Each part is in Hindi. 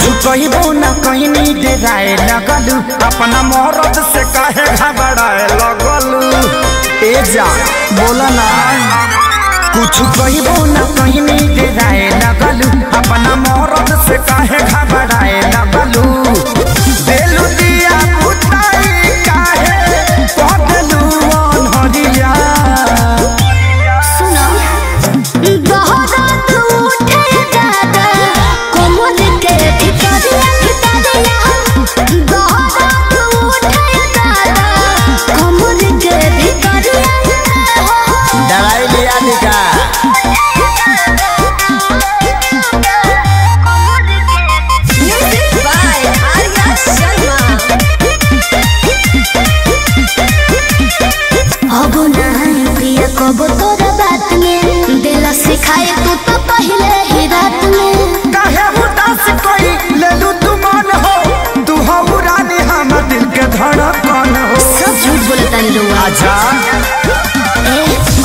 तू कहबो ना कहीं नहीं डेराए अपना मोहरत से कहे घबराए लगल। ए जा, बोला ना। कुछ कहिबो ना कहीं नहीं डेराए अपना मोहरत से कहे घबराए लगलू।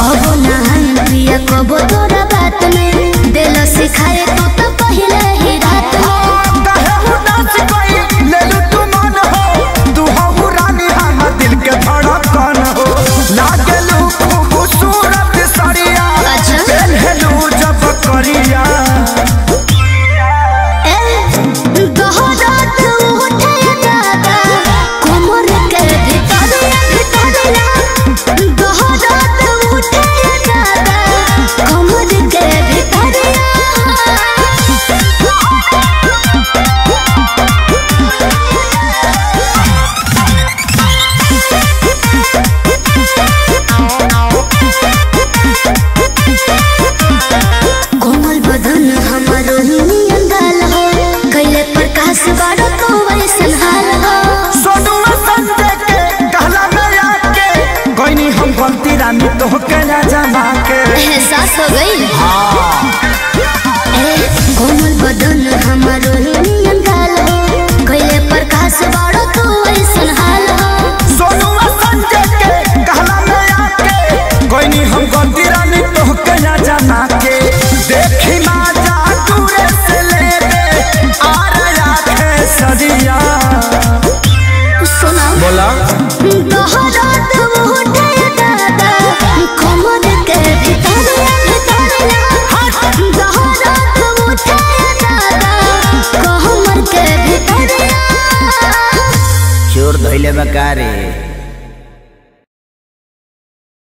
अब ना बिया कबो तोरा करा जमा के। एहसास हो गई? हाँ। घूमल बदन हमारो नियन गालो गइले प्रकाश बाड़ो तो तू ऐसन हालो सोनुआ संजय के कहला में आके कोई हम गंती रानी तो कया जमा के। Ele é Macari.